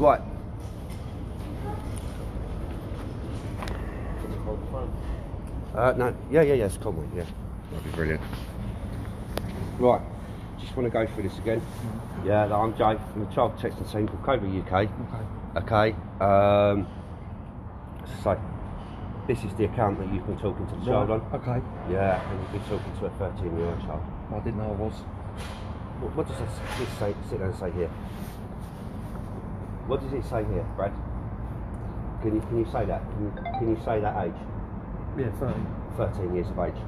Right. Uh, no, yeah, yeah, yeah, it's mate, yeah. That'd be brilliant. Right, just want to go through this again. Yeah, I'm Jay from the child protection team called Cobra UK. Okay. Okay, um, so this is the account that you've been talking to the child on. Okay. Yeah, and you've been talking to a 13 year old child. I didn't know I was. What, what does this, this say, sit there and say here? What does it say here, Brad? Can you, can you say that? Can you, can you say that age? Yeah, 30. 13 years of age.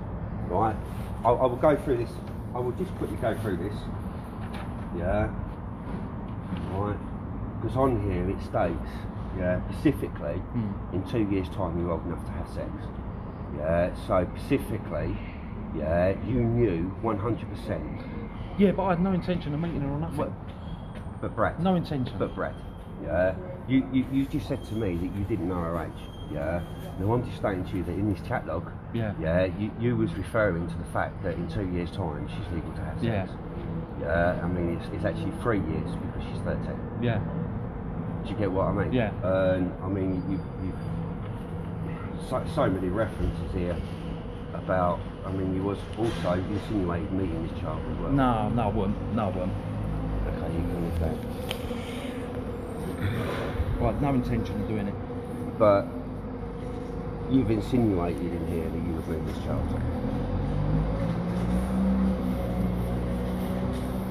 Right? I, I will go through this. I will just quickly go through this. Yeah. Right. Because on here it states, yeah, specifically, Hmm. in two years' time you're old enough to have sex. Yeah. So specifically, yeah, you knew 100%. Yeah, but I had no intention of meeting her or nothing. What? But Brad. No intention. But Brad, yeah, you, you, you just said to me that you didn't know her age, yeah. Now I'm just stating to you that in this chat log, Yeah. yeah, you, you was referring to the fact that in two years' time she's legal to have sex. Yeah. Yeah, I mean it's, it's actually three years because she's 13. Yeah. Do you get what I mean? Yeah. And I mean you you so, so many references here about. I mean you was also insinuated meeting this child as well. No, no, I wouldn't. No, I wouldn't. Okay, you can that. I had no intention of doing it. But you've insinuated in here that you would leave this child.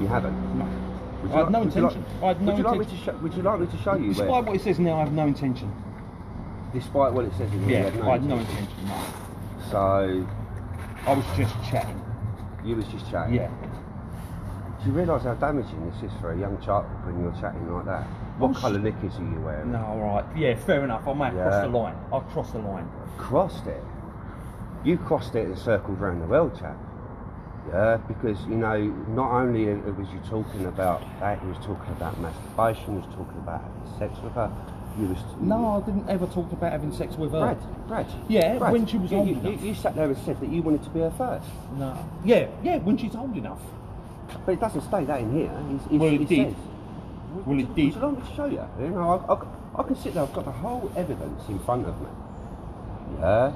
You haven't. No. I had no would you intention. I had no would you like me to show? Would you like me to show you? Despite where, what it says now, I have no intention. despite what it says in here, Yeah, had no I had no intention. intention. No. So I was just chatting. you was just chatting. Yeah. Do you realise how damaging this is for a young child when you're chatting like that? What I'm colour knickers are you wearing? No, all right. Yeah, fair enough. I may have Yeah. crossed the line. I crossed the line. crossed it. You crossed it and circled around the world, chap. Yeah, because you know, not only it was you talking about that, you was talking about masturbation, you was talking about having sex with her. You was No, I didn't ever talk about having sex with her. Brad, Brad. Yeah, Brad, when she was you, old you, enough. You, you sat there and said that you wanted to be her first, No. Yeah, yeah, when she's old enough. but it doesn't stay that in here. It's, it's, Well, it did. says- Well, it Would did. you like me to show you? You know, I, I, I can sit there. I've got the whole evidence in front of me. Yeah,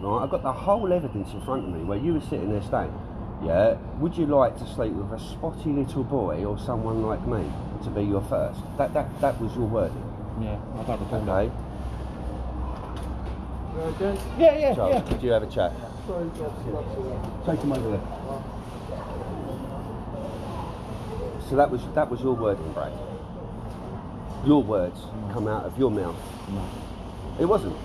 right. I've got the whole evidence in front of me where you were sitting there saying, "Yeah, would you like to sleep with a spotty little boy or someone like me to be your first? That that that was your wording. Yeah, I don't recall that. Okay. Yeah, yeah, So, yeah. did you have a chat? Take him over there. So that was that was your wording, Brad. Your words come out of your mouth. No. It wasn't.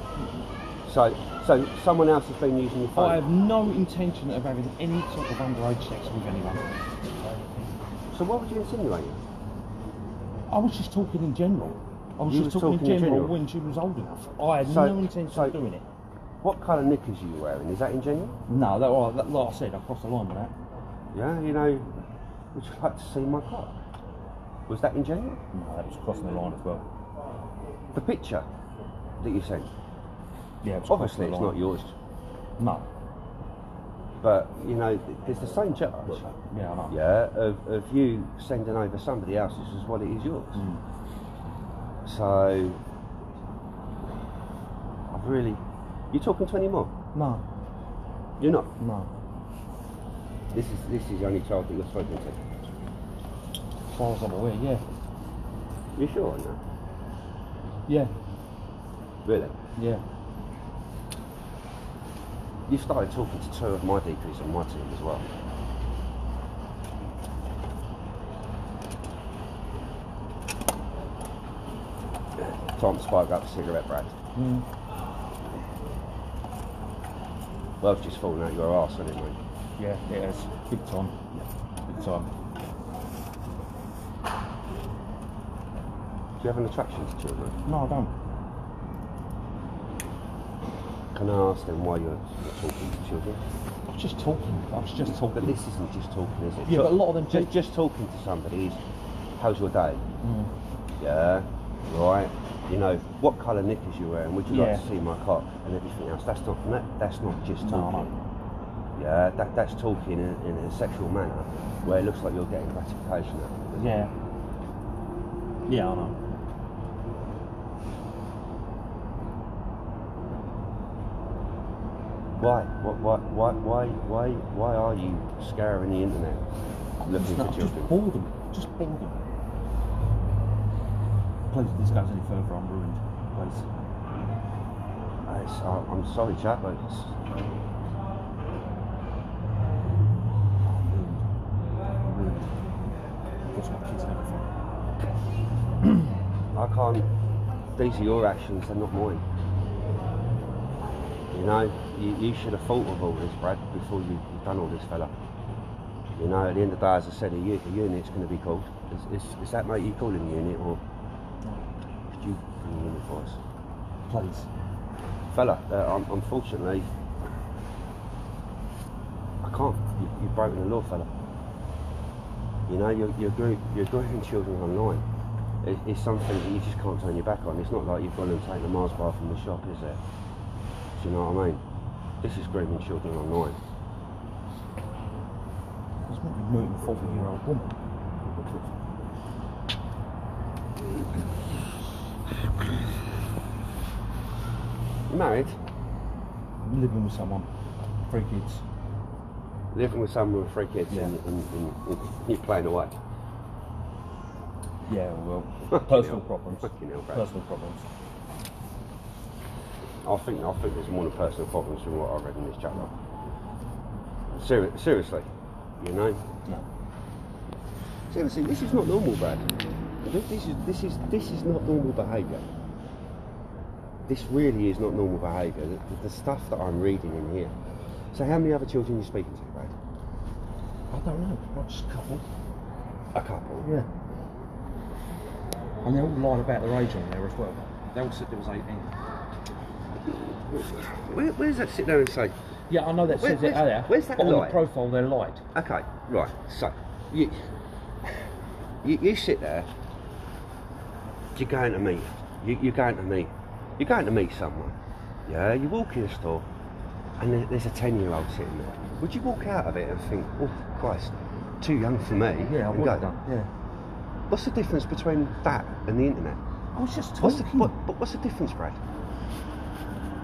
So, so someone else has been using your phone. I have no intention of having any sort of underage sex with anyone. So what would you insinuate? I was just talking in general. I was You just was talking, talking in in general, general? when she was old enough. I had So- no intention so- of doing it. What kind of knickers are you wearing? Is that in general? No, that, well, that, like I said, I crossed the line with that. Yeah, you know, would you like to see my cock? Was that in genuine? No, that was crossing the line as well. The picture that you sent. Yeah, it Obviously, it's the not yours, No. but you know, it's the same charge. Yeah, I know. Yeah, of, of you sending over somebody else's as well it is yours. Mm. So, I've really. You talking to any more? No, You're not. no. This is this is the only child that you're spoken to. As far as I'm aware, yeah. You sure on that? Yeah, Really? yeah. You started talking to two of my DPs on my team as well. Time to spark up a cigarette, Brad. Mm. Well, it's just falling out your arse, hasn't it, mate? Yeah, it is. Big time. Big time. Do you have an attraction to children? No, I don't. Can I ask them why you're, talking to children? I was just talking. I was just talking. But this isn't just talking, is it? Yeah, but a lot of them Just, just talking to somebody is, how's your day? Mm. Yeah, right. You know, what colour knickers you're wearing? Would you like to see my cock and everything else? That's not that, that's not just No, talking. Yeah, that, that's talking in, in a sexual manner where it looks like you're getting gratification out of it. Yeah. Yeah, I know. Why? What, why, why, why, why, why are you scouring the internet looking for not just children? boredom. Just boredom. Please, if this goes any further, I'm ruined. Please. I- I'm sorry, chap, but it's, I'm ruined. I'm ruined. I've lost my kids and everything. I can't. These are your actions, they're not mine. You know, you, you should have thought of all this, Brad, before you, you've done all this, fella. You know, at the end of the day, as I said, a, unit's going to be called. Is, is, is that mate you calling a unit, or could you bring a unit for us? Please. Fella, uh, unfortunately, I can't. You, you've broken the law, fella. You know, you're, you're, gro- you're grooming children online. It, it's something that you just can't turn your back on. It's not like you've gone and taken a Mars bar from the shop, is there? Do you know what I mean? This is grooming children online. It's not me murdering a 40 year old woman. You married, I'm living with someone. Three kids. living with someone with three kids, Yeah. and, and, and, and you're playing away. Yeah, well, personal hell. problems. Fucking hell, Brad. Personal problems. I think I think there's more than personal problems from what I read in this chapter. Seri- seriously, you know. No. Seriously, this is not normal, Brad. This this is this is this is not normal behaviour. This really is not normal behaviour. The, the stuff that I'm reading in here. So, how many other children are you speaking to, Brad? I don't know. Not just a couple. A couple. Yeah. And they all lied about their age on there as well. They all said there was 18. Where, where does that sit there and say? Yeah, I know that Where- says it there. where's that but on the profile, they're lied. Okay, right. So, you you, you sit there. You're going to meet. You, you're going to meet. You're going to meet someone. Yeah. You walk in a store, and there, there's a ten-year-old sitting there. Would you walk out of it and think, "Oh Christ, too young for me"? Yeah, I would have done. Yeah. What's the difference between that and the internet? I was just What's the, talking. what, what's the difference, Brad?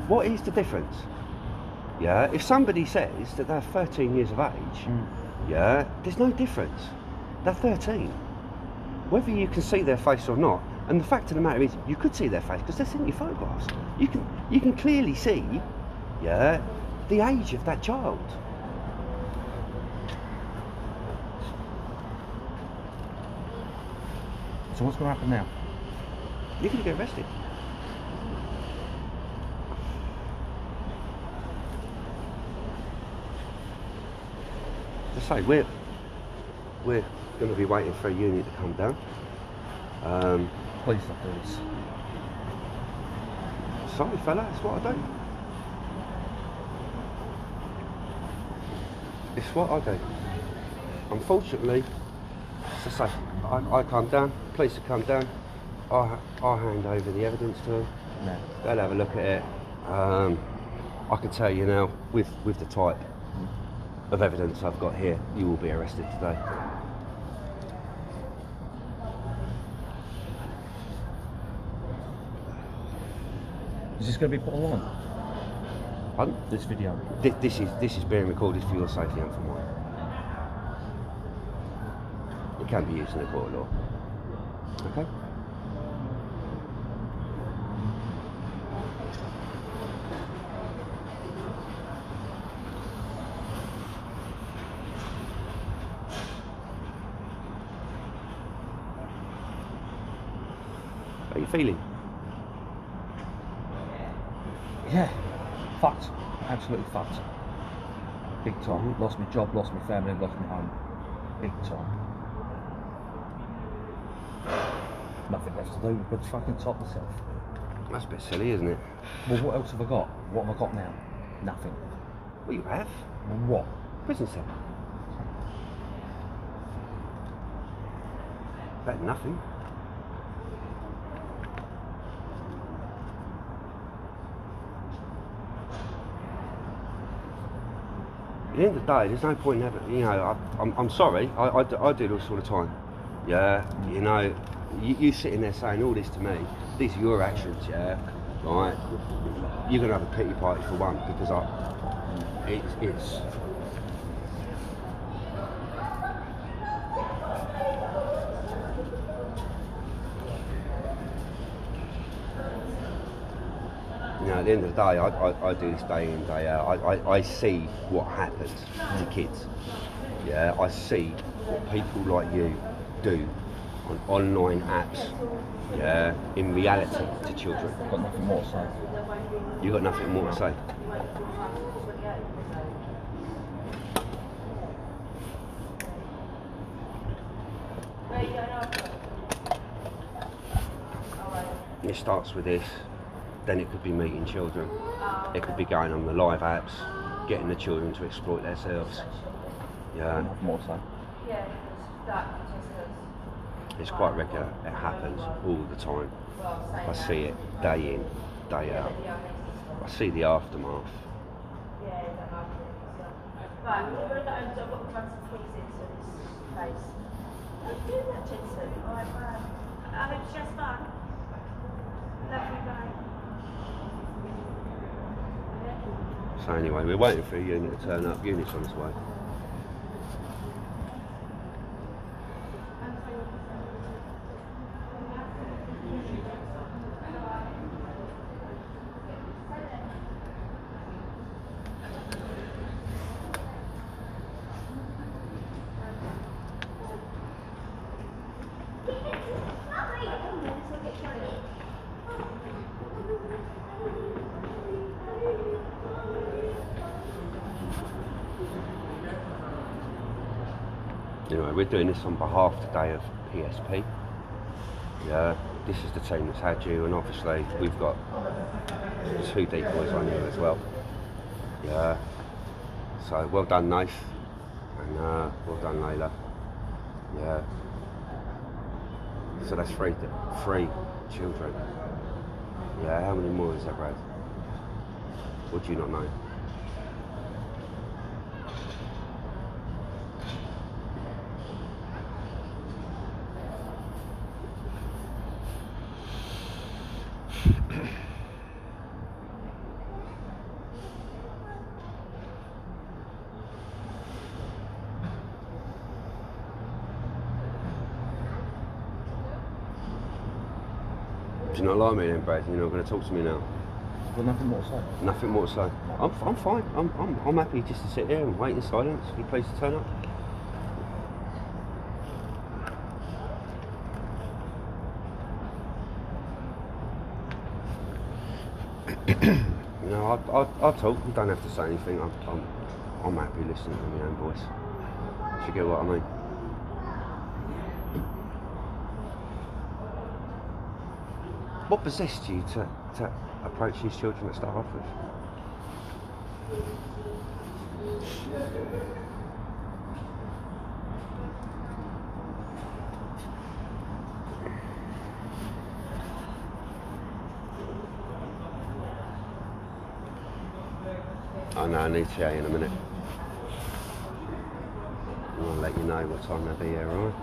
What is the difference? Yeah, if somebody says that they're 13 years of age, Mm. yeah, there's no difference. They're 13. Whether you can see their face or not, and the fact of the matter is, you could see their face because they're sending you photographs. You can, you can clearly see, yeah, the age of that child. So what's going to happen now? You're going to get arrested. Just say we're we're going to be waiting for a unit to come down. Um, Please this. sorry, fella, that's what I do. It's what I do. Unfortunately, as I say, I, I come down, police will come down, I, I hand over the evidence to them. No. They'll have a look at it. Um, I can tell you now, with, with the type of evidence I've got here, you will be arrested today. Is this going to be put online? Pardon? This video? Thi- This is this is being recorded for your safety and for mine. It can be used in a court of law. Okay. Feeling? Yeah. Fucked. Absolutely fucked. Big time. Lost my job, lost my family, lost my home. Big time. Nothing left to do but fucking top myself. That's a bit silly, isn't it? Well, what else have I got? What have I got now? Nothing. Well, you have. What? Prison cell. Better nothing. The end of the day, there's no point in having, you know, I, I'm, I'm sorry, I, I, I do this all the time. Yeah, you know, you, you sitting there saying all this to me, these are your actions, yeah, right? You're going to have a pity party for one because I, it's the end of the day, I, I, I do this day in, day out. I, I, I see what happens to kids. Yeah, I see what people like you do on online apps. Yeah, in reality to children. Got nothing more to say. You got nothing more to say. It starts with this, then it could be meeting children. It could be going on the live apps, getting the children to exploit themselves. Yeah, Got nothing more to say. it's quite regular. It happens all the time. I see it day in, day out. I see the aftermath. Right, we're going to go home, so I've got to run some tweets into this place. Don't do that, Jensen. Alright, bye. I hope she has fun. Love you, bye. So anyway, we're waiting for a unit to turn up. Unit's on its way. Anyway, we're doing this on behalf today of PSP. Yeah, this is the team that's had you, and obviously we've got two decoys on you as well. Yeah. So well done, Nath, and uh, well done, Layla. Yeah. So that's three, three children. Yeah. How many more is that, Brad? Do you not know? Not like me then, Brad? You're not going to talk to me now? Got nothing more to say. Nothing more to say. I'm, I'm fine. I'm, I'm, I'm happy just to sit here and wait in silence for the police to turn up. you know, I, I, I'll talk. You don't have to say anything. I'm, I'm, I'm happy listening to my own voice. If you get what I mean. What possessed you to, to approach these children to start off with? Oh, I know, I need to in a minute. I'll let you know what time they'll be here, alright?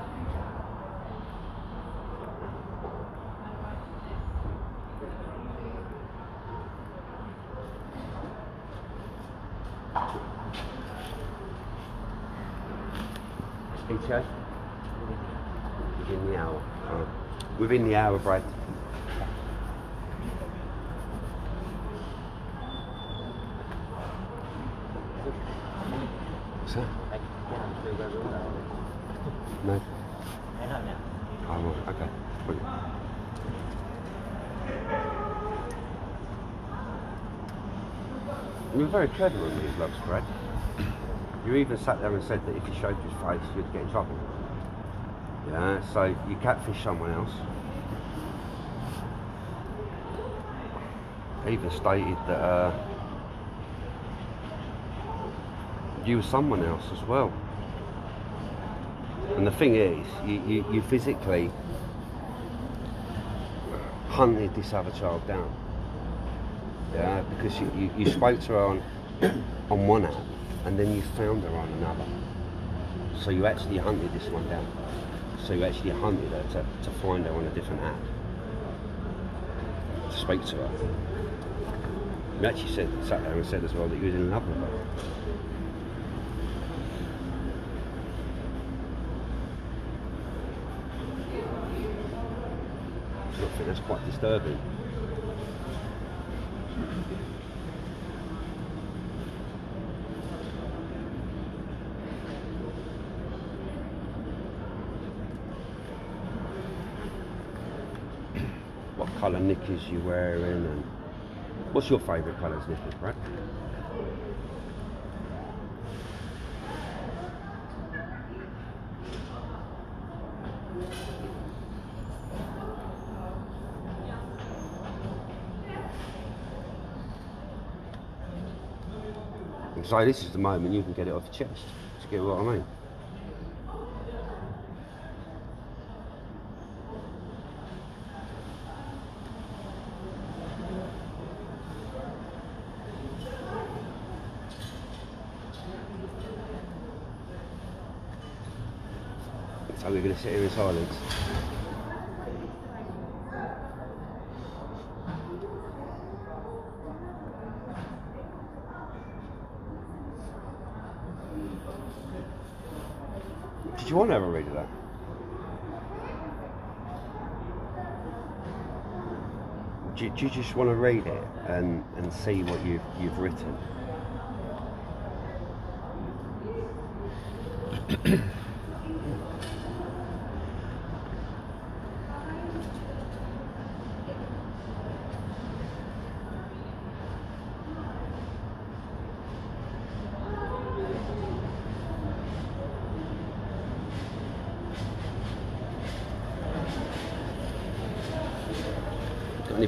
ETA? Within the hour. Oh. Within the hour, Brad. You were very clever on these looks, Brad. You even sat there and said that if you showed your face, you'd get in trouble. Yeah, so you catfish someone else. Even stated that uh, you were someone else as well. And the thing is, you, you, you physically hunted this other child down. Yeah, because you, you, you spoke to her on on one app and then you found her on another. So you actually hunted this one down. So you actually hunted her to, to find her on a different app. Speak to her. You actually said, sat there and said as well that he was in love with her. I think that's quite disturbing. what colour knickers you wearing and what's your favourite colours knickers? And so this is the moment you can get it off your chest. You get what I mean? So silence. Did you want to have a read of that? Do you, do you just want to read it and, and see what you've, you've written?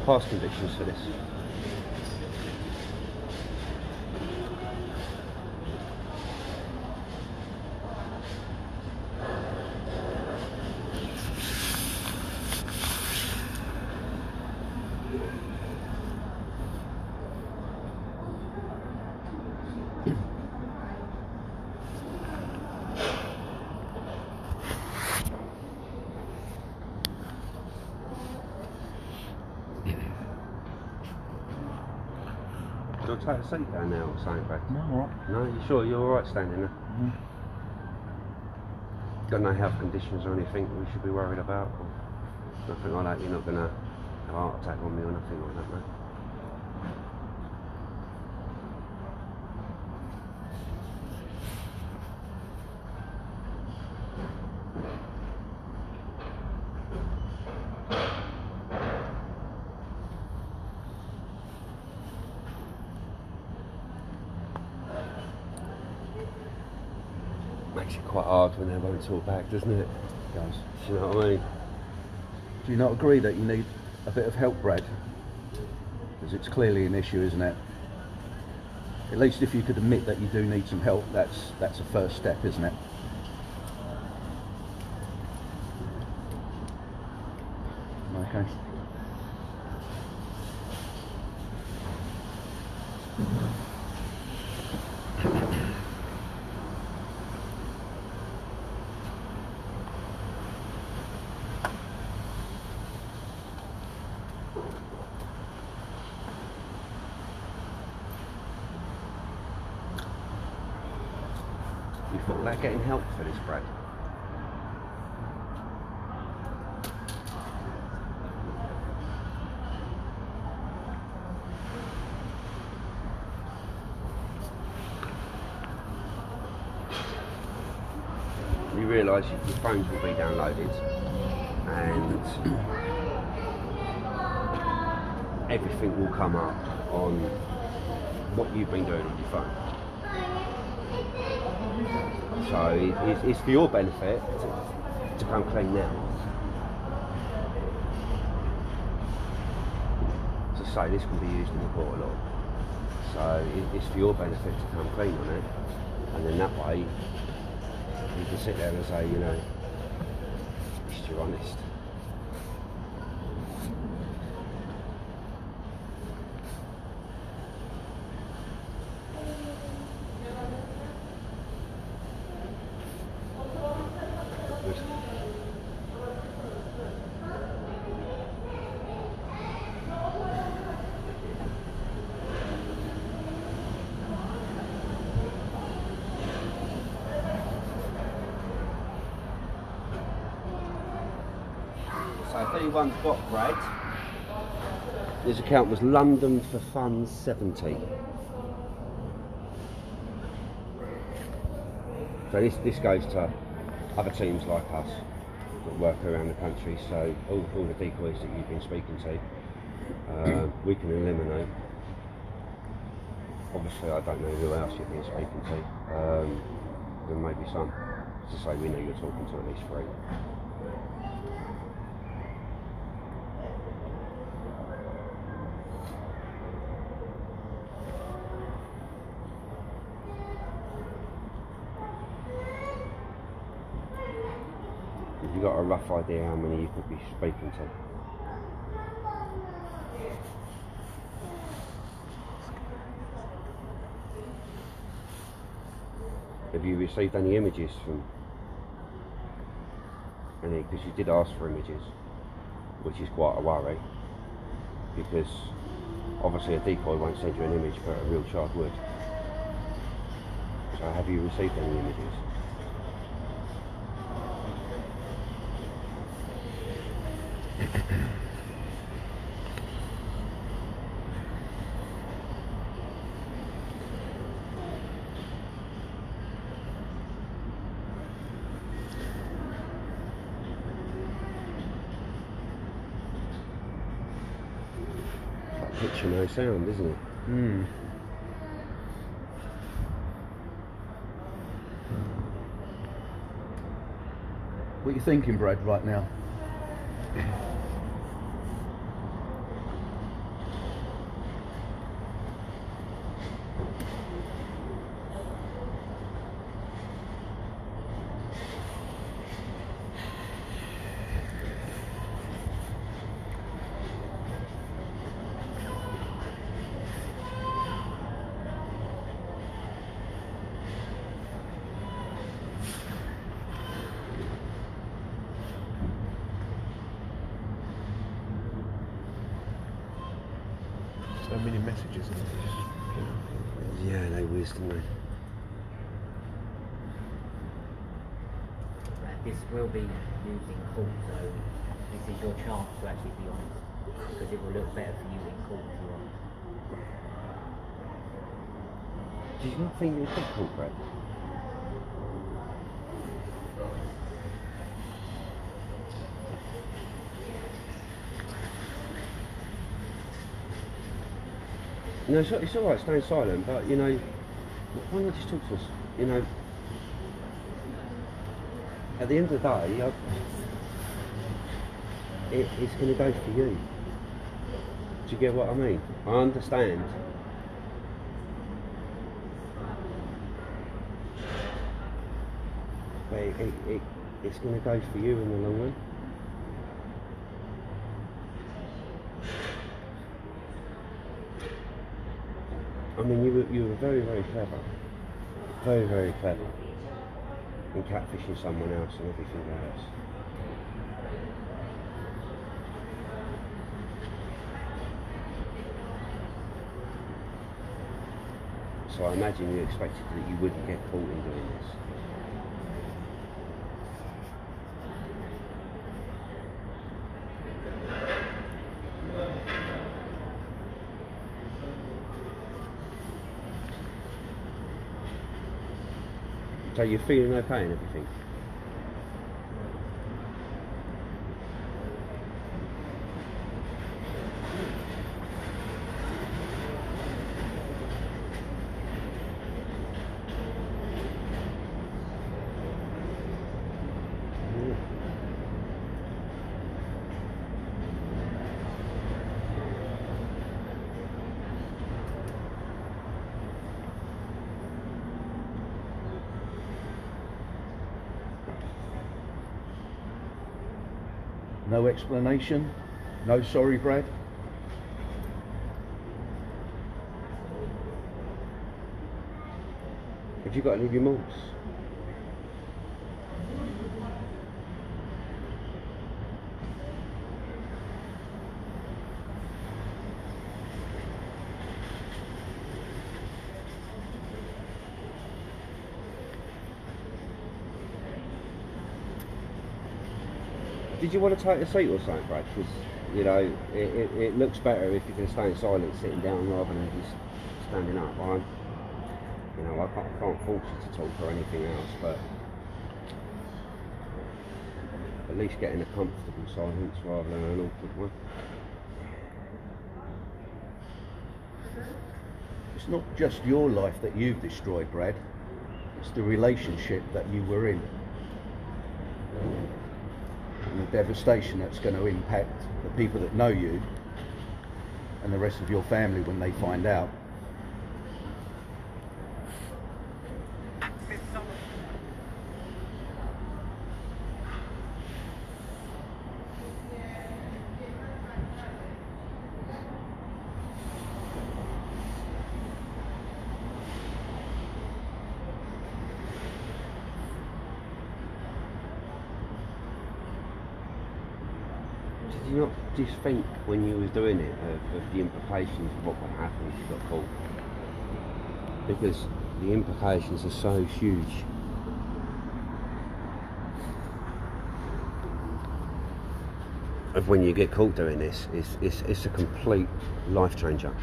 past convictions for this? Take a seat down now or something, Brad? No, all right. No, you sure you're alright standing there? Mhm. Got no health conditions or anything we should be worried about? Or nothing like that? You're not going to have a heart attack on me or nothing like that, no? Makes it quite talk back, doesn't it? Guys, Do you know what I mean? do you not agree that you need a bit of help, Brad? Because it's clearly an issue, isn't it? At least if you could admit that you do need some help, that's that's a first step, isn't it? Okay. You thought about getting help for this, Brad? Your phones will be downloaded and everything will come up on what you've been doing on your phone. So it's, for your benefit to, come clean now. To say this can be used in the court of law. So it, it's for your benefit to come clean on it, and then that way you can sit there and say, you know, least you're honest. Good. Anyone's got Brad, his account was London for Fun 70. So this, this goes to other teams like us that work around the country. So all, all the decoys that you've been speaking to, uh, we can eliminate. Obviously, I don't know who else you've been speaking to. Um, there may be some. To say we know you're talking to at least three. Have you got a rough idea how many you could be speaking to? Have you received any images from any? Because you did ask for images, which is quite a worry. Because obviously a decoy won't send you an image, but a real child would. So have you received any images? Like picture no sound, isn't it? Hmm. What are you thinking, Brad, right now? So many messages in this. Yeah, they whiz, didn't they? This will be used in court, so this is your chance to actually be honest, because it will look better for you in court if you're honest. Did you not think it was difficult, Brad? No, it's, it's all right staying silent, but you know, why not just talk to us? You know, at the end of the day, I, it, it's going to go for you. You get what I mean? I understand. But it, it, it, it's going to go for you in the long run. I mean, you were, you were very, very clever. Very, very clever. In catfishing someone else and everything else. So I imagine you expected that you wouldn't get caught in doing this. So you're feeling okay and everything? No explanation? No sorry, Brad? Have you got any remorse? Did you want to take a seat or something, Brad? Because you know it, it, it looks better if you can stay in silence, sitting down rather than just standing up. I'm, you know, I can't, I can't force you to talk or anything else, but at least get in a comfortable silence rather than an awkward one. It's not just your life that you've destroyed, Brad. It's the relationship that you were in. Devastation that's going to impact the people that know you and the rest of your family when they find out. Did you not just think when you was doing it of, of the implications of what would happen if you got caught? Because the implications are so huge. Of when you get caught doing this, it's, it's, it's a complete life changer.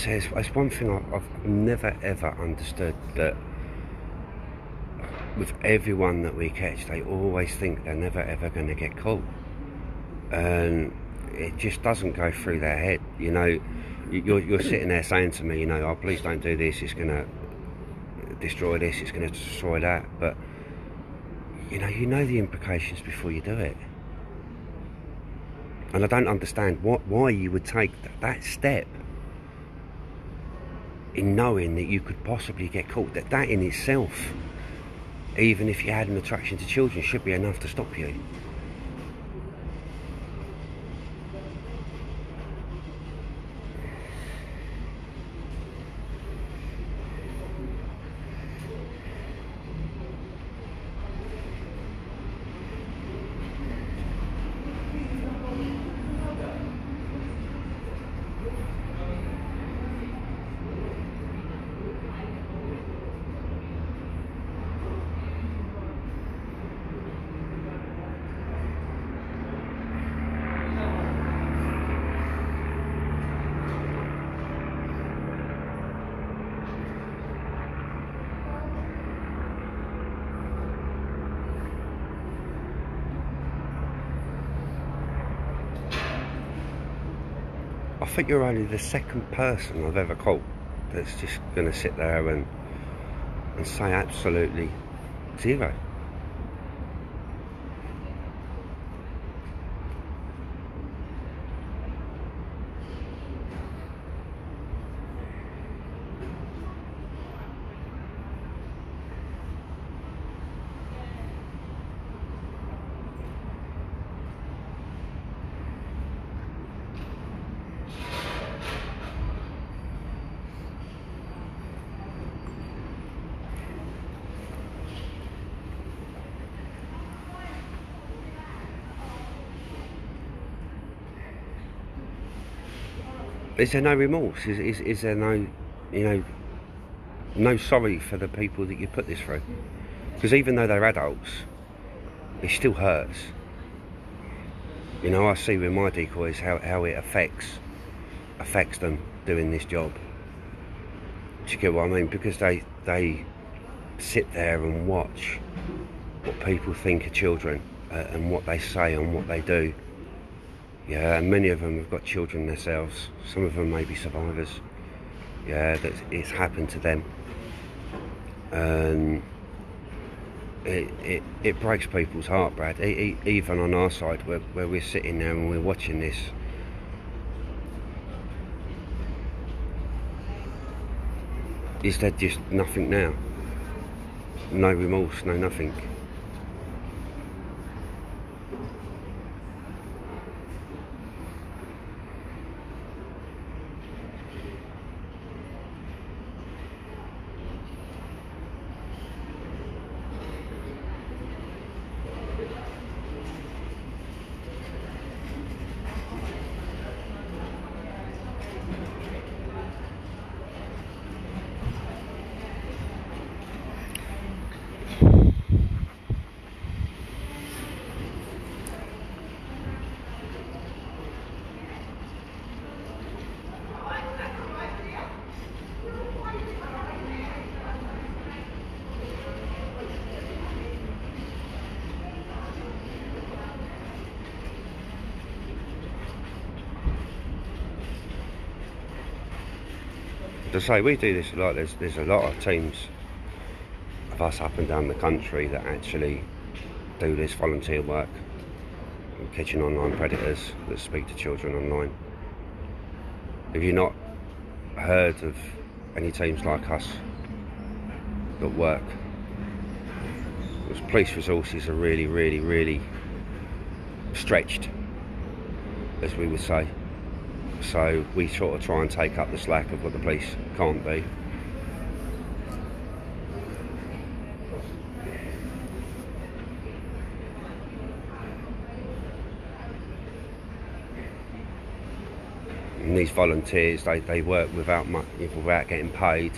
So it's, it's one thing I- I've never ever understood that with everyone that we catch, they always think they're never ever going to get caught, and it just doesn't go through their head. You know, You- you're, you're sitting there saying to me, you know, oh please don't do this. It's going to destroy this. It's going to destroy that. But you know, you know the implications before you do it. And I don't understand what why you would take th- that step in knowing that you could possibly get caught. That that in itself, even if you had an attraction to children, should be enough to stop you. I think you're only the second person I've ever caught that's just going to sit there and and say absolutely zero. Is there no remorse? Is, is, is there no, you know, no sorry for the people that you put this through? Because even though they're adults, it still hurts. You know, I see with my decoys how, how it affects affects them doing this job. Do you get what I mean? Because they they sit there and watch what people think of children uh, and what they say and what they do. Yeah, and many of them have got children themselves. Some of them may be survivors. Yeah, that it's happened to them, and it it, it breaks people's heart, Brad. E- e- even on our side, where where we're sitting there and we're watching this. Is there just nothing now? No remorse, no nothing. To say we do this a lot. There's there's a lot of teams of us up and down the country that actually do this volunteer work, catching online predators that speak to children online. Have you not heard of any teams like us that work? Because police resources are really, really, really stretched, as we would say. So we sort of try and take up the slack of what the police can't do. And these volunteers, they, they work without much, without getting paid.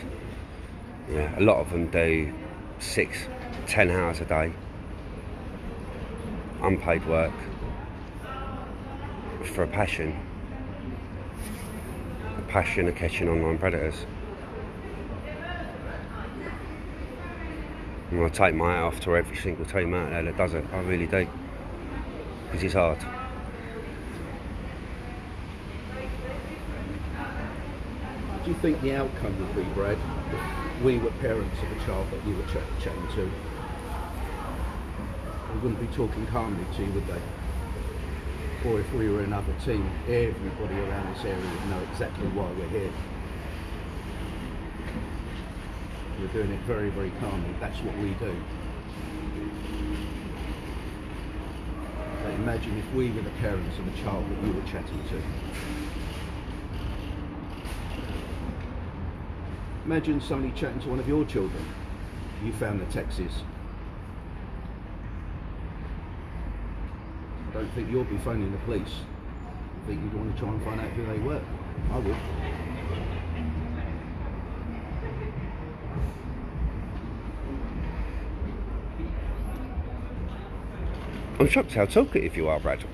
Yeah, a lot of them do six, ten hours a day, unpaid work for a passion passion of catching online predators. And I take my hat off to every single team out there that does it. I really do. Because it's hard. Do you think the outcome would be, Brad, if we were parents of a child that you were ch- to? They wouldn't be talking calmly to you, would they? Or if we were another team, everybody around this area would know exactly why we're here. We're doing it very, very calmly. That's what we do. Imagine if we were the parents of a child that you were chatting to. Imagine somebody chatting to one of your children. You found the texts. Don't think you'll be phoning the police. I think you'd want to try and find out who they were. I would. I'm shocked how talkative you are, Brad.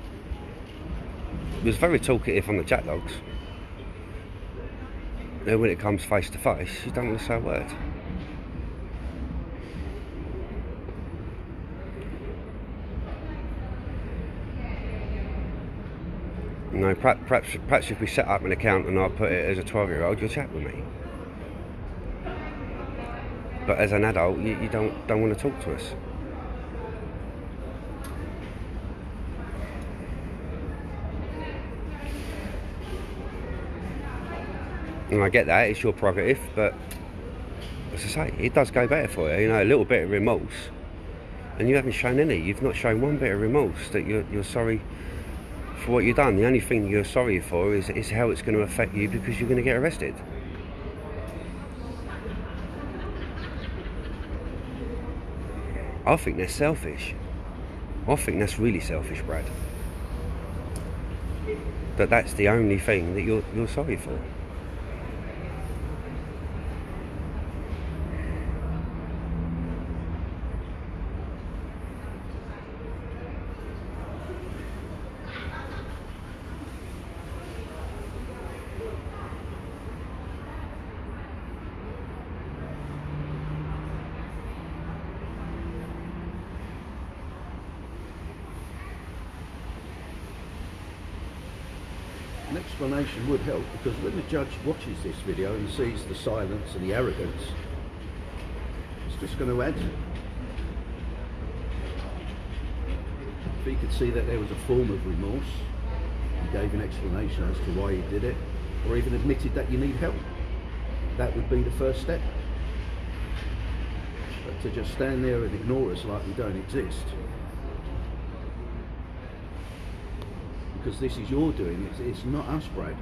He was very talkative on the chat logs. Then when it comes face to face, you don't want to say a word. Perhaps, perhaps, perhaps if we set up an account and I put it as a 12 year old, you'll chat with me. But as an adult, you, you don't, don't want to talk to us. And I get that, it's your prerogative, but as I say, it does go better for you. You know, a little bit of remorse. And you haven't shown any. You've not shown one bit of remorse that you're, you're sorry for what you've done. The only thing you're sorry for is, is how it's going to affect you because you're going to get arrested. I think that's selfish. I think that's really selfish, Brad. But that's the only thing that you're, you're sorry for. An explanation would help because when the judge watches this video and sees the silence and the arrogance, it's just going to add. If he could see that there was a form of remorse, he gave an explanation as to why he did it, or even admitted that you need help, that would be the first step. But to just stand there and ignore us like we don't exist, because this is your doing. It's, it's not us, Brad.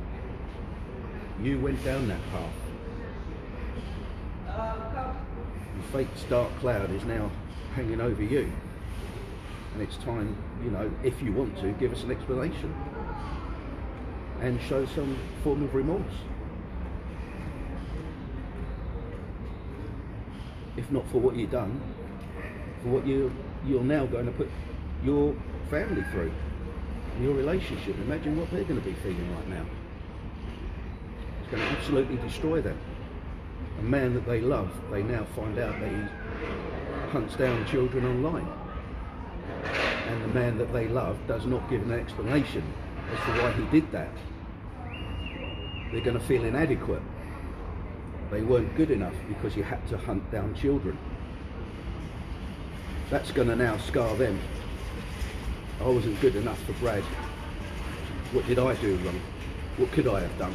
You went down that path. And fate's dark cloud is now hanging over you. And it's time, you know, if you want to, give us an explanation. And show some form of remorse. If not for what you've done, for what you, you're now going to put your family through your relationship. Imagine what they're going to be feeling right now. It's going to absolutely destroy them. A man that they love, they now find out that he hunts down children online. And the man that they love does not give an explanation as to why he did that. They're going to feel inadequate. they weren't good enough because you had to hunt down children. That's going to now scar them. I wasn't good enough for Brad. What did I do wrong? What could I have done?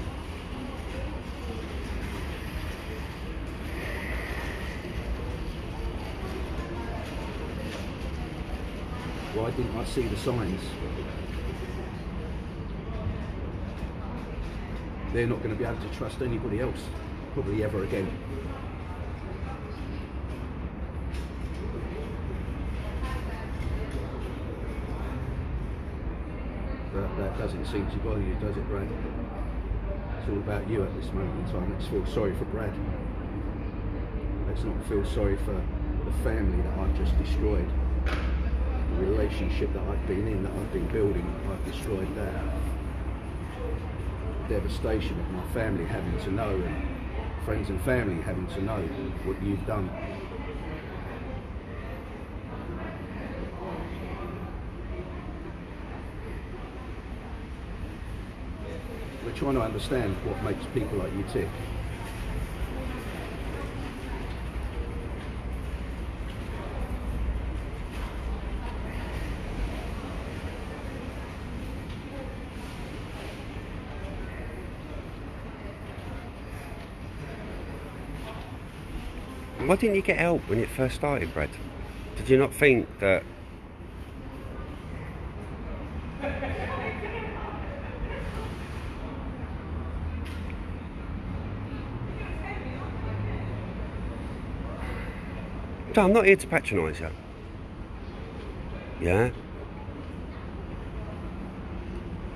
Why didn't I see the signs? They're not going to be able to trust anybody else, probably ever again. But doesn't seem to bother you, does it, Brad? It's all about you at this moment in time. Let's feel sorry for Brad. Let's not feel sorry for the family that I've just destroyed. The relationship that I've been in, that I've been building, I've destroyed that. Devastation of my family having to know, and friends and family having to know what you've done. We're trying to understand what makes people like you tick. Why didn't you get help when it first started, Brad? Did you not think that? I'm not here to patronise you. Yeah?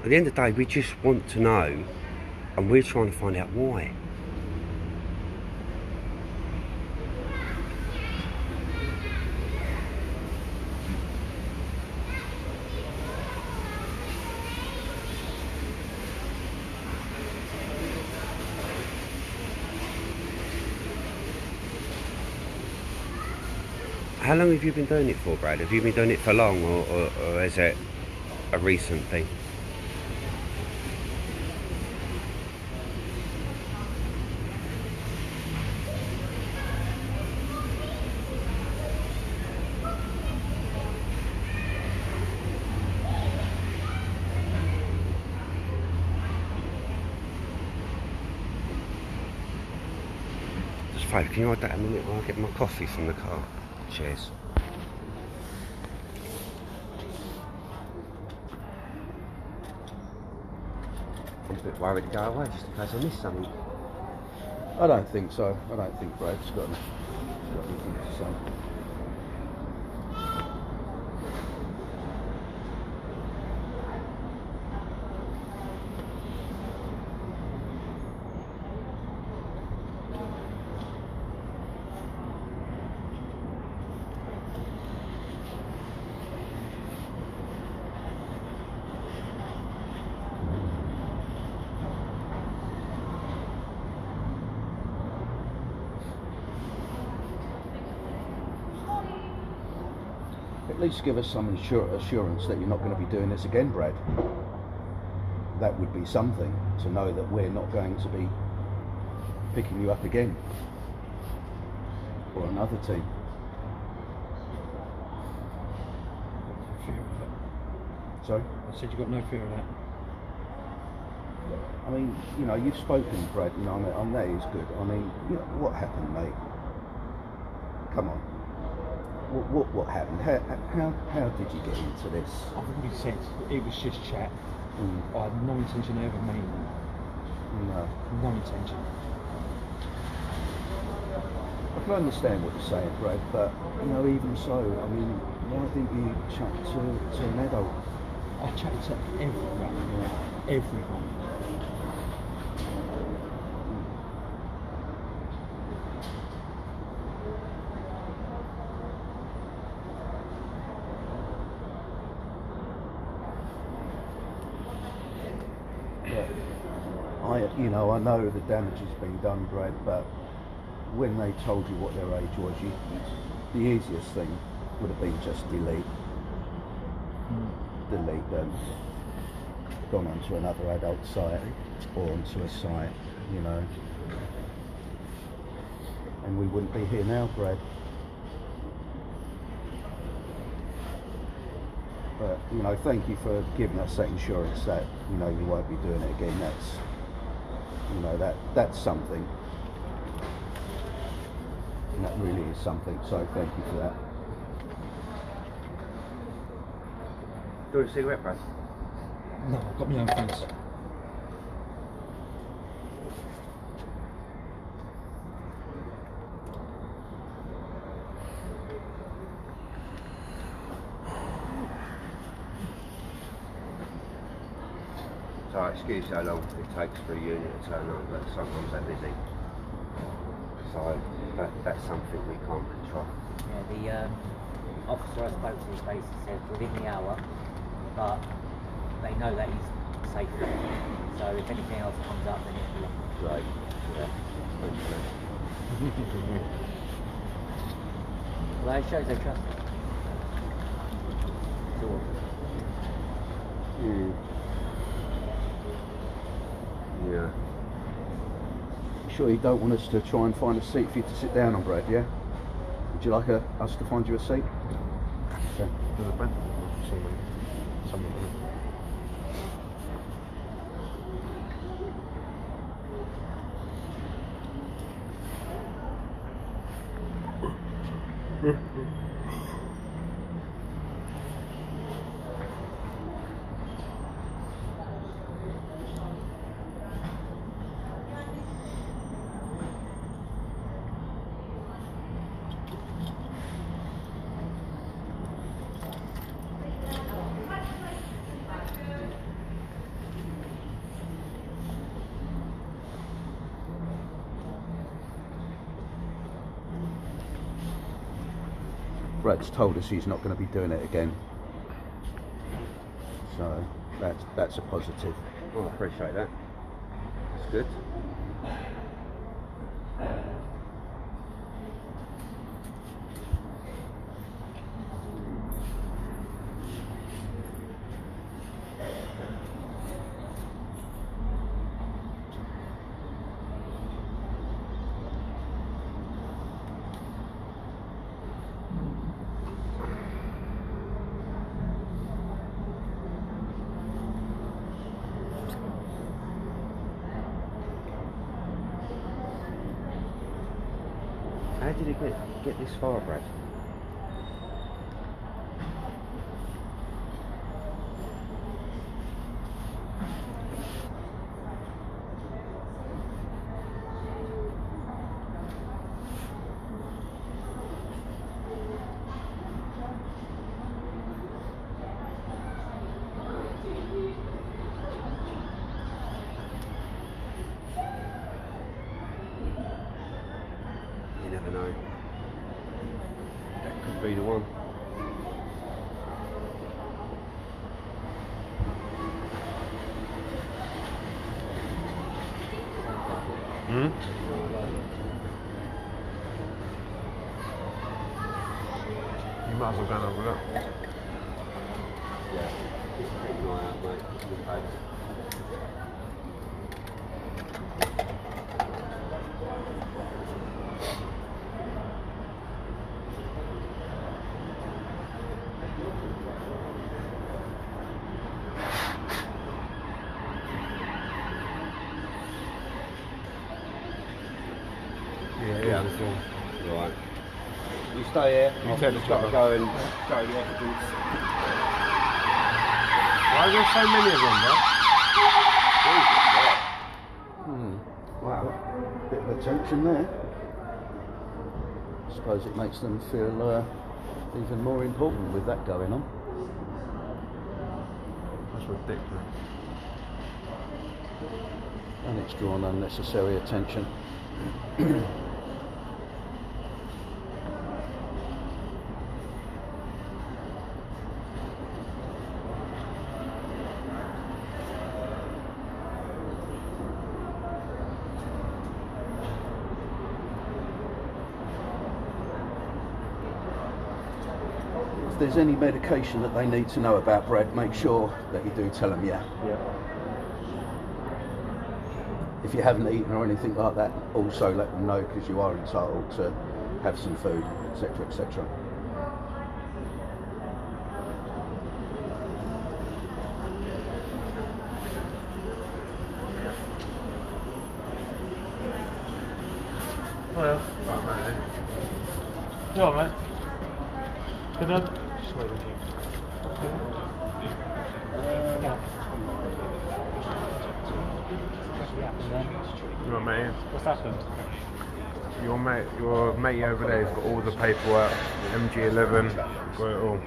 At the end of the day, we just want to know, and we're trying to find out why. How long have you been doing it for, Brad? Have you been doing it for long, or, or, or is it a recent thing? Just favour, can you hold that a minute while I get my coffee from the car? Cheers. I'm a bit worried to go away just in case I miss something. I don't think so. I don't think Brad's got, got anything to say. At least give us some assur- assurance that you're not going to be doing this again, Brad. That would be something to know that we're not going to be picking you up again. Or another team. Fear of that. Sorry? I said you've got no fear of that. I mean, you know, you've spoken, Brad, and on, on that is good. I mean, you know, what happened, mate? Come on. What, what, what happened? How, how, how did you get into this? I've already said it was just chat. Mm, I had no intention of ever meeting them. no. No intention. I can understand what you're saying, Brad, but you know, even so, I mean, why didn't you chat to, to an adult? I chatted to everyone. Everyone. But I, you know, the damage has been done, Brad, but when they told you what their age was, you, the easiest thing would have been just delete, delete them, gone onto another adult site or onto a site, you know. and we wouldn't be here now, Brad. But you know, thank you for giving us that insurance that you know you won't be doing it again. That's you know that that's something. And that really is something. So thank you for that. Do you want a cigarette, Brad? No, I've got my own things. So excuse how long it takes for a unit to turn on, but sometimes they're busy. So that, that's something we can't control. Yeah, the um, officer I spoke to basically said within the hour, but they know that he's safe. So if anything else comes up, then it'll be Right, Yeah. That. Well, it shows they trust. Mm. Yeah. You sure you don't want us to try and find a seat for you to sit down on, Brad? Yeah. Would you like uh us to find you a seat? Okay. Told us he's not going to be doing it again. So that's that's a positive. Well, I appreciate that. That's good. How did it get get this far, Brad? You never know. That could be the one. Hmm? You might as well go and have a look. Yeah. Keep an eye out, mate. Good pace. Yeah, yeah, this one. Right. You stay here. You I've take the just got to go and show the evidence. Why are there so many of them, bro? Jesus, right. Hmm. Wow. Bit of attention there. I suppose it makes them feel uh, even more important with that going on. That's ridiculous. And it's drawn unnecessary attention. there's any medication that they need to know about, Brad, make sure that you do tell them, yeah. Yeah. if you haven't eaten or anything like that, also let them know because you are entitled to have some food, etc., etc. Well, right, mate. You alright, mate? Good dad? Just waiting here. Your mate. What's happened? Your mate, your mate over there. He's got all the paperwork, MG11, got it all.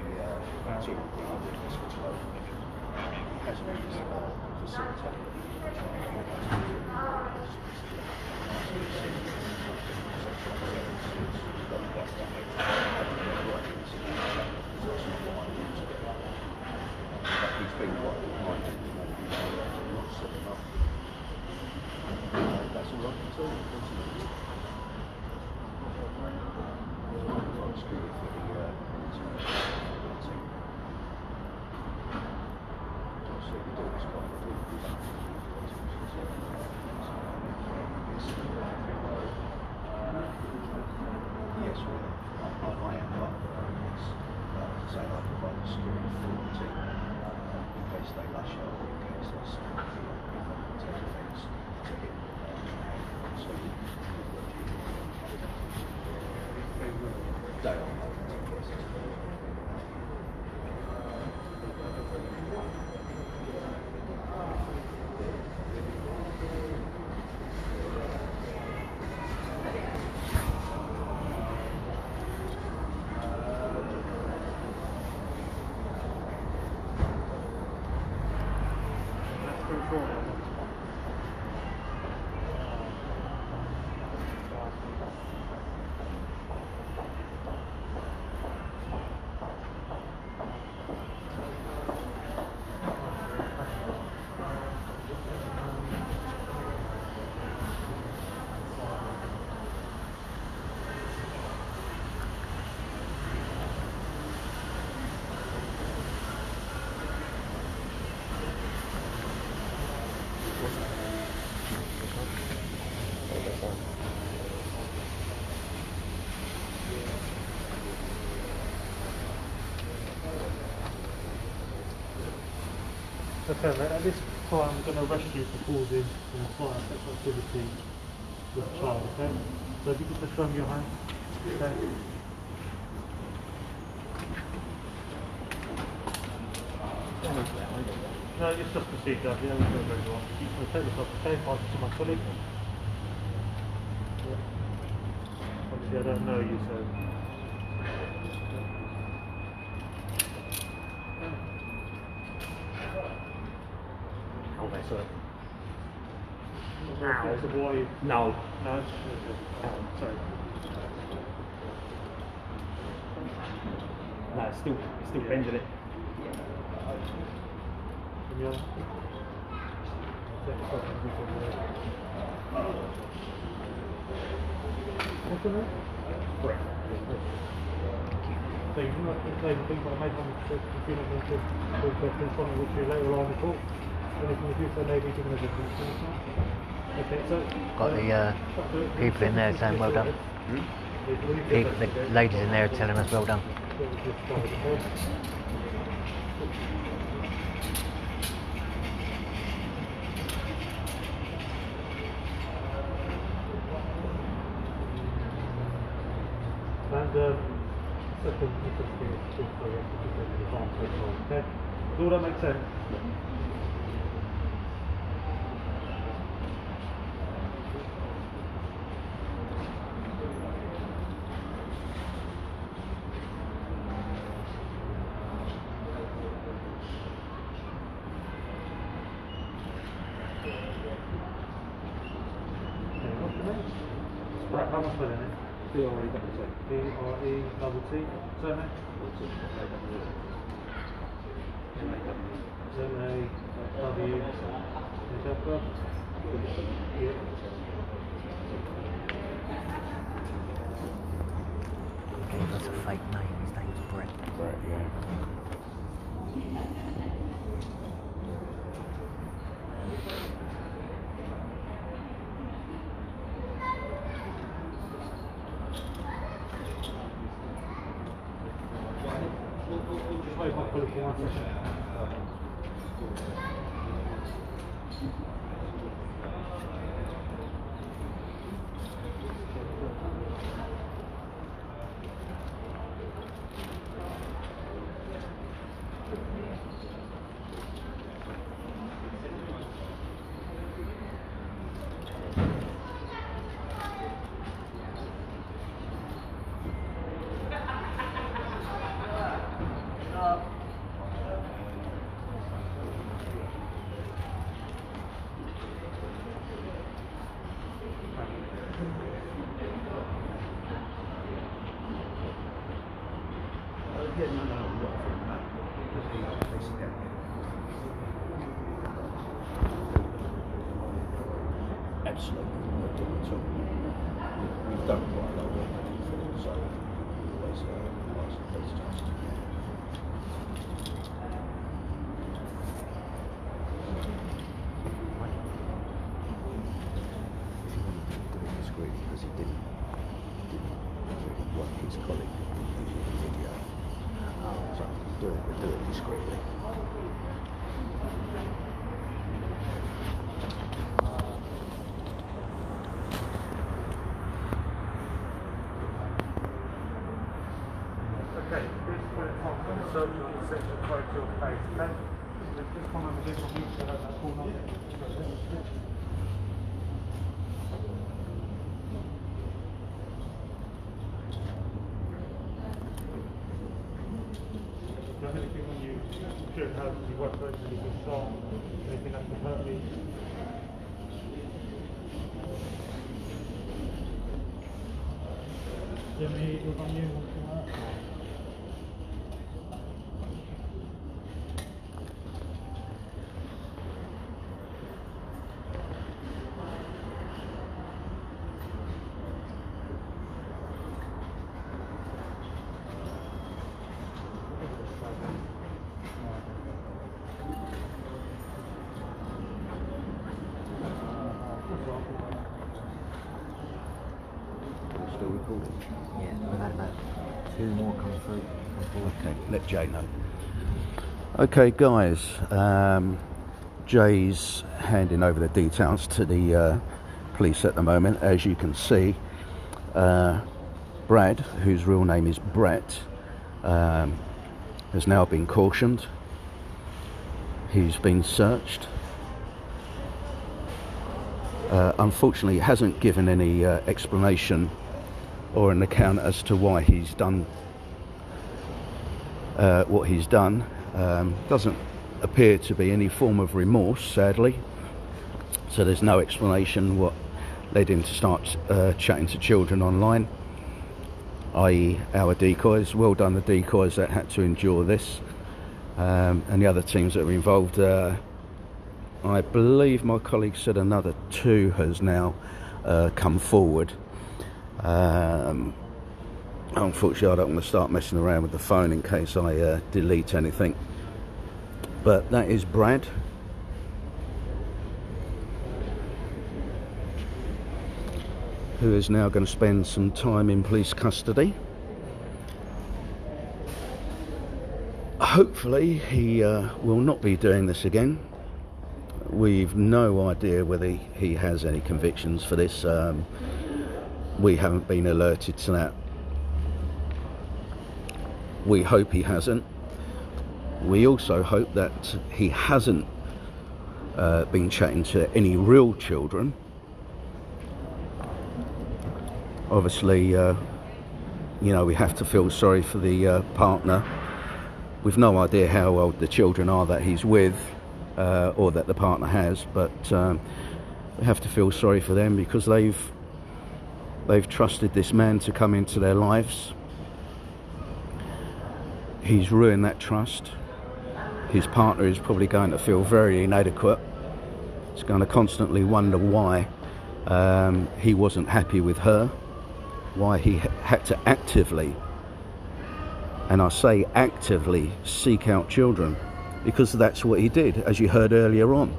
Mate, at this point I'm going to arrest you for causing an implied sexual activity with a child, okay? So if you could just show me your hand, okay? No, it's just procedure, yeah, we do it very well. I'll take this off, okay? Pass it to my colleague. Yeah. Obviously I don't know you, so... Oh, they sorry. Okay, so why... No. No, it's- it's- um, sorry. No, it's still, it's still bending it. From your- Take this off and we can, What's your name? Correct. So you do not say the things I made on the if you're not going to do questions from which you later on report. Anything if you say maybe given as a Okay, so. Got the uh, people in there saying well done. People, the ladies in there telling us well done. And uh, second, second thing is just the rest of the thing, the farm control, okay? Does all that make sense? Okay, what's your name? Right, how much spelling it? D-R-E double T. D-R-E double T. Surname? M-A-W. Is that correct? Yeah. Okay, that's a fake name. His name's Brett. Right, yeah. 快快快ックで。Okay, your you me? Do you have on you, anything like that? Still recording. Yeah, we've had about two more come through. Come forward. Okay, let Jay know. Okay, guys. Um, Jay's handing over the details to the uh, police at the moment. As you can see, uh, Brad, whose real name is Brett, um, has now been cautioned. He's been searched. Uh, unfortunately, hasn't given any uh, explanation or an account as to why he's done uh, what he's done. Um, doesn't appear to be any form of remorse, sadly. So there's no explanation what led him to start uh, chatting to children online, i.e., our decoys. Well done, the decoys that had to endure this, um, and the other teams that were involved. Uh, I believe my colleague said another two has now uh, come forward. Um, unfortunately, I don't want to start messing around with the phone in case I uh, delete anything. But that is Brad. Who is now going to spend some time in police custody. Hopefully, he uh, will not be doing this again. We've no idea whether he, has any convictions for this. Um, we haven't been alerted to that. We hope he hasn't. We also hope that he hasn't uh, been chatting to any real children. Obviously, uh, you know, we have to feel sorry for the uh, partner. We've no idea how old the children are that he's with uh, or that the partner has, but um, we have to feel sorry for them because they've they've trusted this man to come into their lives. He's ruined that trust. His partner is probably going to feel very inadequate. He's going to constantly wonder why um, he wasn't happy with her, why he ha- had to actively, and I say actively, seek out children, because that's what he did, as you heard earlier on.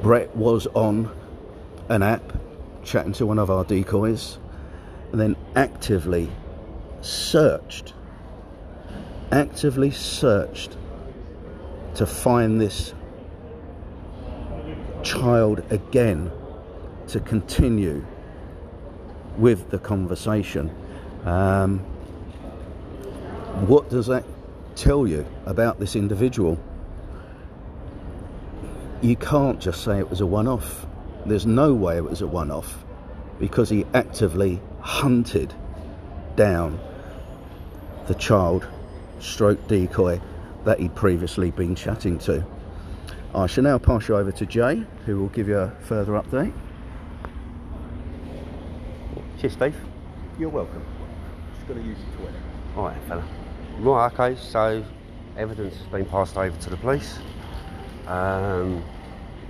Brett was on an app chatting to one of our decoys and then actively searched actively searched to find this child again to continue with the conversation. Um, what does that tell you about this individual? You can't just say it was a one off. There's no way it was a one off because he actively hunted down the child stroke decoy that he'd previously been chatting to. I shall now pass you over to Jay, who will give you a further update. Cheers, Steve. You're welcome. Just going to use the toilet. All right, fella. Right, okay, so evidence has been passed over to the police. Um,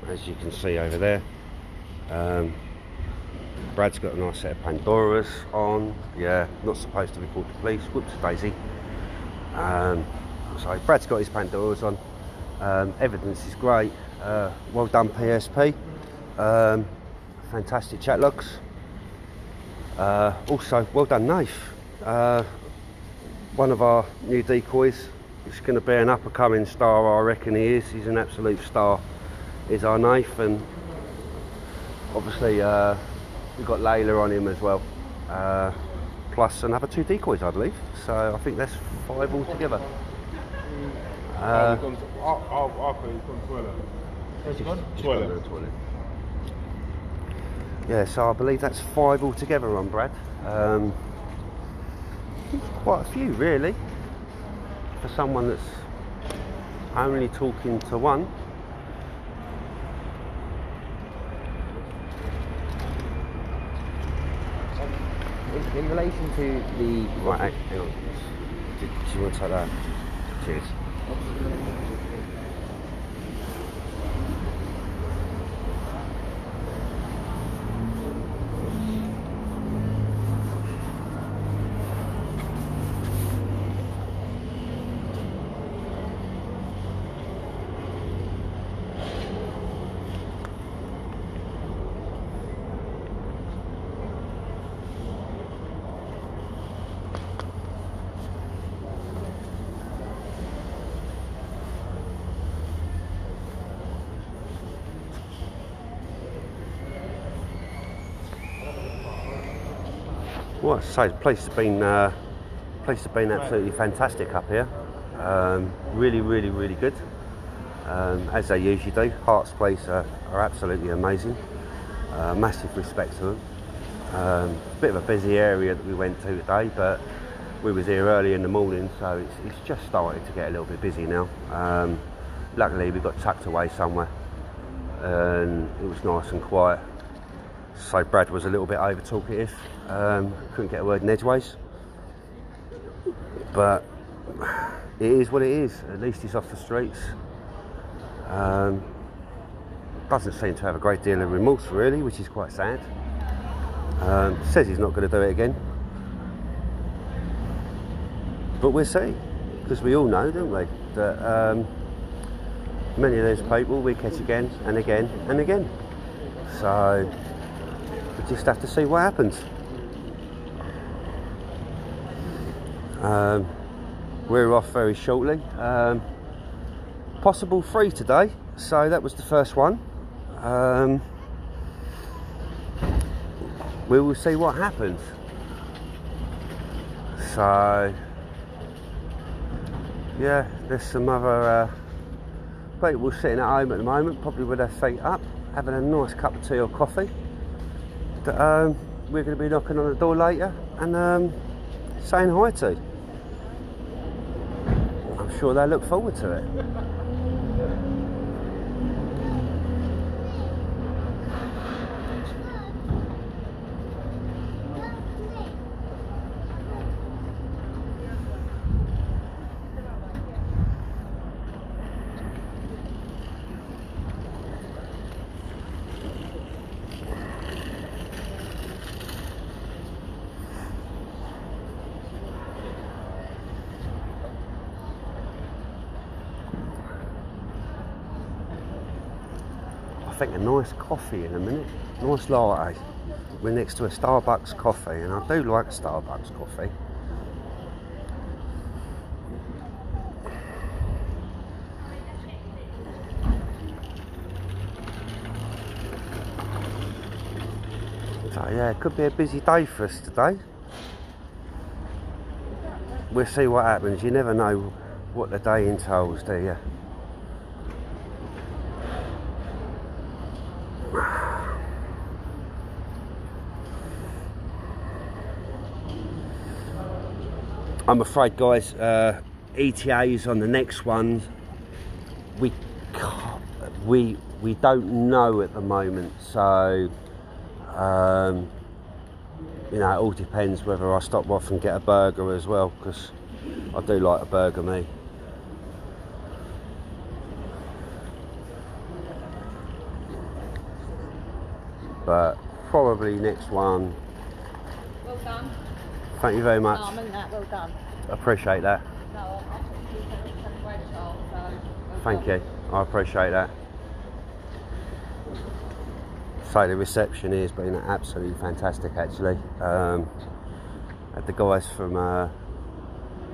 as you can see over there, um, Brad's got a nice set of Pandoras on. Yeah, not supposed to be called the police. Whoops, Daisy. Um, so Brad's got his Pandoras on. Um, evidence is great. Uh, well done, PSP. Um, fantastic chat logs. Uh, also, well done, Knife. Uh, one of our new decoys. He's going to be an up and coming star, I reckon he is. He's an absolute star. Is our Knife. and obviously uh, we've got Layla on him as well. Plus another two decoys, I believe. So I think that's five altogether. Uh, Toilet. toilet. Yeah, so I believe that's five altogether on Brad. Um, quite a few, really, for someone that's only talking to one. In, in relation to the Right, hang on. Do, do you want to take that? Cheers. Say the place has been uh, place has been absolutely fantastic up here. Um, really, really, really good. Um, as they usually do. Herts Police are, are absolutely amazing. Uh, massive respect to them. Um, bit of a busy area that we went to today, but we was here early in the morning, so it's, it's just started to get a little bit busy now. Um, luckily, we got tucked away somewhere, and it was nice and quiet. So Brad was a little bit over talkative, um, couldn't get a word in edgeways. But it is what it is. At least he's off the streets. Um, doesn't seem to have a great deal of remorse really, which is quite sad. Um, says he's not going to do it again. But we'll see, because we all know, don't we, that um, many of those people we catch again and again and again. So we just have to see what happens. Um, we're off very shortly. Um, possible three today, so that was the first one. Um, we will see what happens. So, yeah, there's some other uh, people sitting at home at the moment, probably with their feet up, having a nice cup of tea or coffee. That um, we're going to be knocking on the door later and um, saying hi to. I'm sure they look forward to it. nice coffee in a minute, nice latte. We're next to a Starbucks coffee, and I do like Starbucks coffee. So yeah, it could be a busy day for us today. We'll see what happens. You never know what the day entails, do you? I'm afraid, guys, uh, ETAs on the next ones, we we we don't know at the moment. So, um, you know, it all depends whether I stop off and get a burger as well, because I do like a burger, me. But probably next one. Well. Thank you very much. No, I mean that. Well done. Appreciate that. No, I'll talk to you for a great child. So. Well Thank done. you. I appreciate that. So the reception here has been absolutely fantastic actually. Um, had the guys from uh,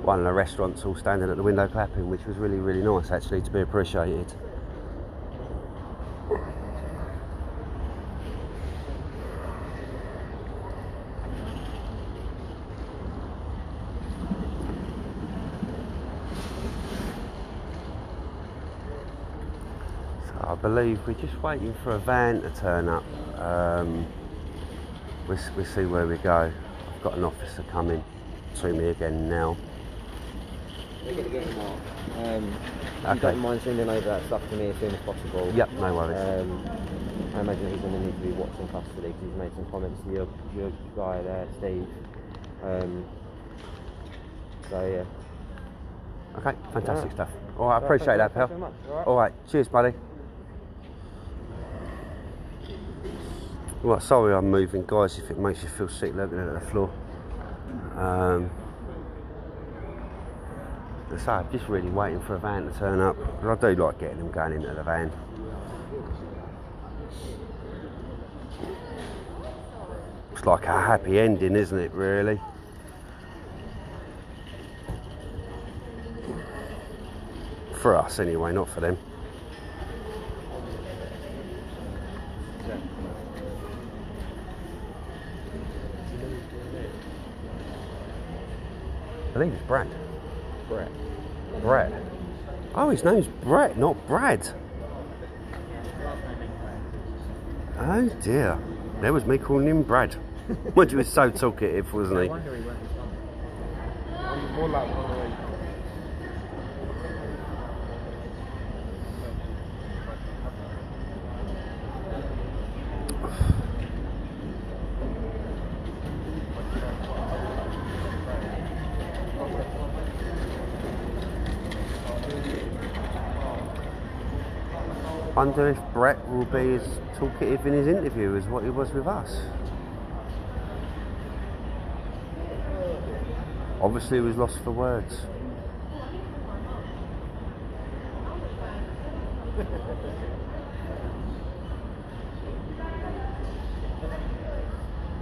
one of the restaurants all standing at the window clapping, which was really, really nice actually to be appreciated. Believe we're just waiting for a van to turn up. Um, we'll, we'll see where we go. I've got an officer coming to me again now. They're going to get him out. Um, Okay. you don't mind sending over that stuff to me as soon as possible. Yep, no worries. Um, I imagine he's going to need to be watched in custody because he's made some comments to your, your guy there, Steve. Um, so yeah. Okay, fantastic stuff. All right, I appreciate that, pal. thanks much, alright? All right, cheers, buddy. Right, sorry I'm moving, guys, if it makes you feel sick looking at the floor. Um, so I'm just really waiting for a van to turn up. But I do like getting them going into the van. It's like a happy ending, isn't it, really? For us, anyway, not for them. Think it's Brad. Brett. Brett. Oh, his name's Brett, not Brad. Oh dear. There was me calling him Brad. when he was so talkative, wasn't he? wonder he won't. I'm more like I wonder if Brett will be as talkative in his interview as what he was with us. Obviously, he was lost for words.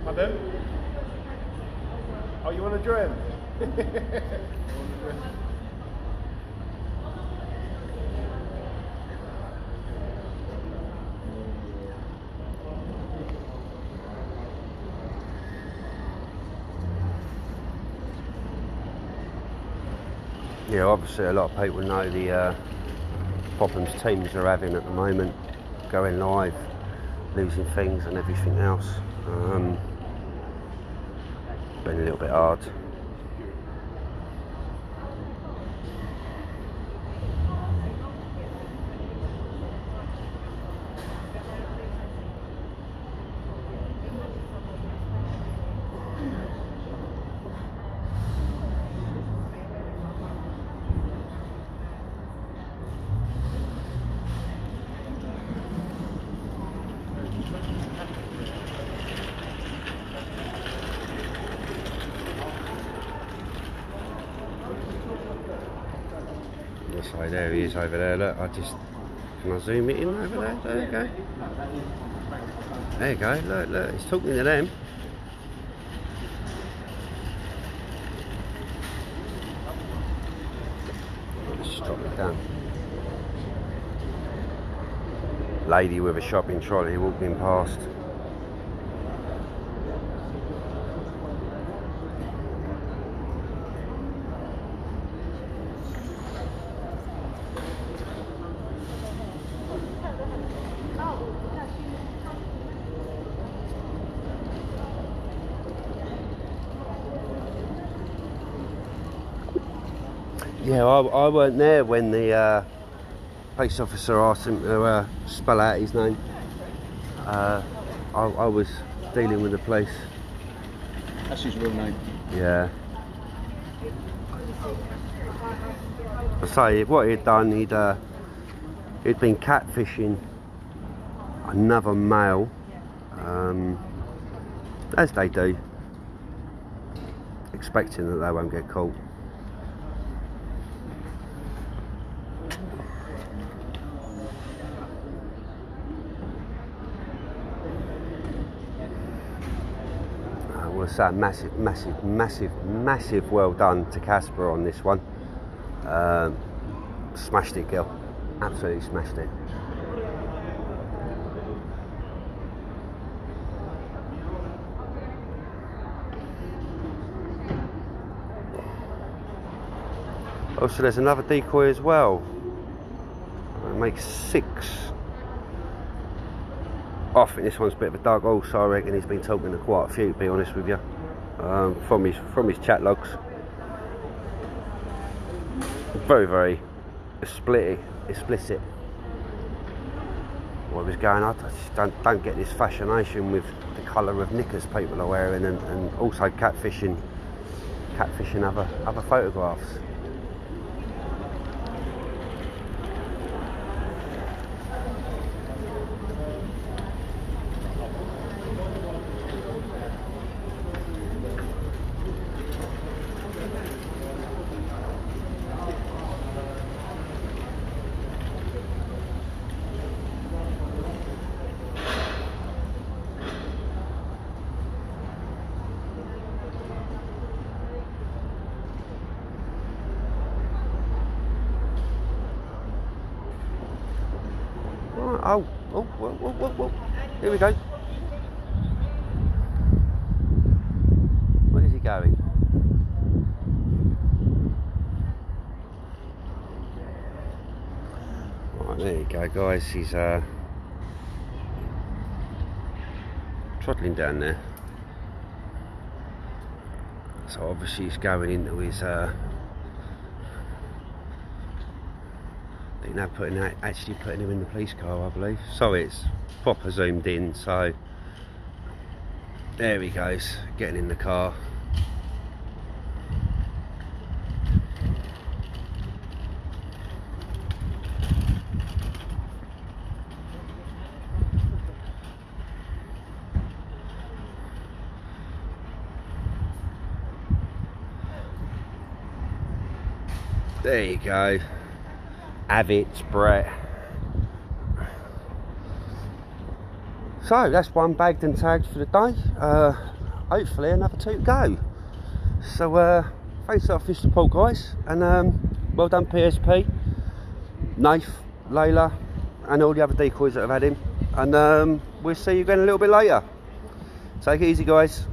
Pardon? Oh, you want to join? Yeah, obviously, a lot of people know the uh, problems teams are having at the moment, going live, losing things, and everything else. Um, been a little bit hard. There he is over there. Look, I just can I zoom it in over there? There you go. There you go. Look, look, he's talking to them. Drop it down. Lady with a shopping trolley walking past. Yeah, I, I weren't there when the uh, police officer asked him to uh, spell out his name. Uh, I, I was dealing with the police. That's his real name. Yeah. I say what he'd done, he'd uh, he'd been catfishing another male, um, as they do, expecting that they won't get caught. Well, say massive, massive, massive, massive well done to Casper on this one. Um, smashed it, girl. Absolutely smashed it. Oh, so there's another decoy as well. That makes six. I think this one's a bit of a dark horse. I reckon he's been talking to quite a few, to be honest with you, um, from his from his chat logs. Very, very explicit. explicit. What was going on? I just don't, don't get this fascination with the colour of knickers people are wearing, and, and also catfishing, catfishing other other photographs. Right, oh, oh, whoa, whoa, whoa, whoa. Here we go. Where's he going? Right, there you go, guys. He's uh, trotting down there. So obviously he's going into his uh, they're now putting out, actually putting him in the police car, I believe. So it's proper zoomed in. So there he goes, getting in the car. There you go. Have it, Brett. So that's one bagged and tagged for the day. Uh, hopefully another two to go. So uh, thanks for your support, guys, and um, well done, PSP, Nath, Layla, and all the other decoys that have had him. And um, we'll see you again a little bit later. Take it easy, guys.